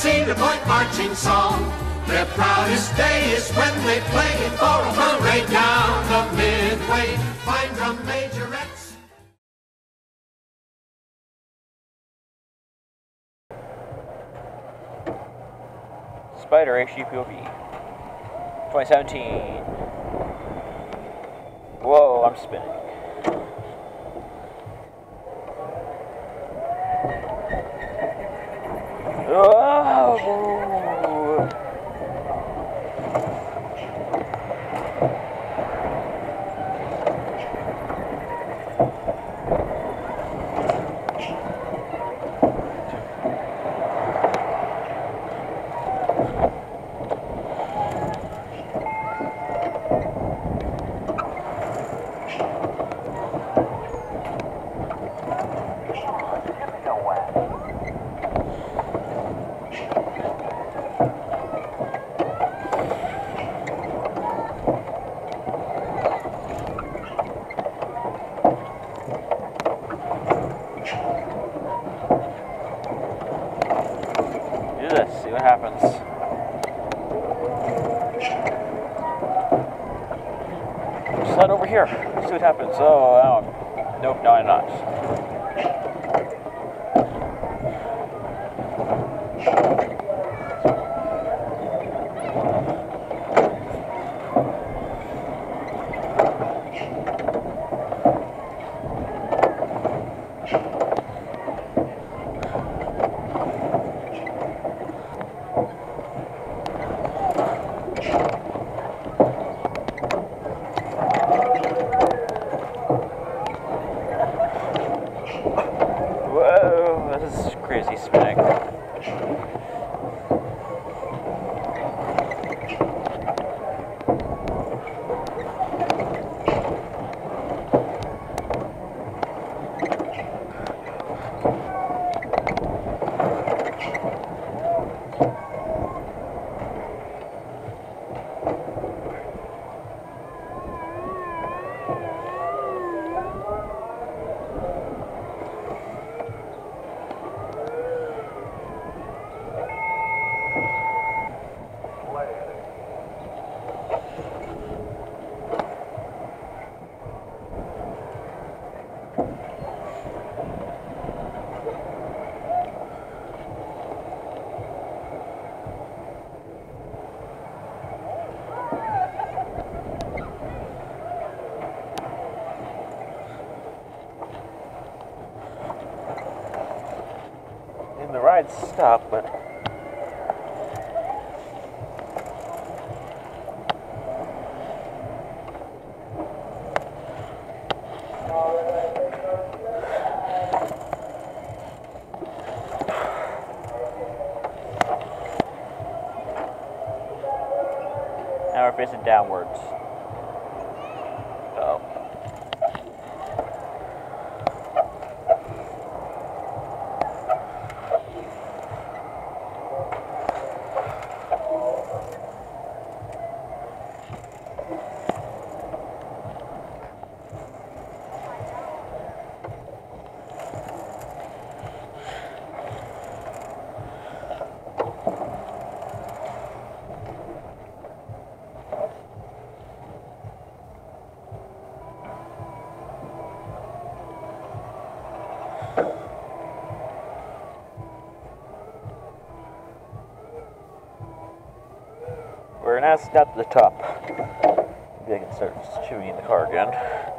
Cedar Point marching song. Their proudest day is when they play it for a parade down the midway. Fine drum majorettes. Spider HD POV 2017. Whoa, I'm spinning. See what happens. Slide over here, see what happens. Oh, um, nope, no, I'm crazy spinning. Ride stopped, but now we're facing downwards. Oh. We're now stuck at the top. Maybe I can start chewing in the car again.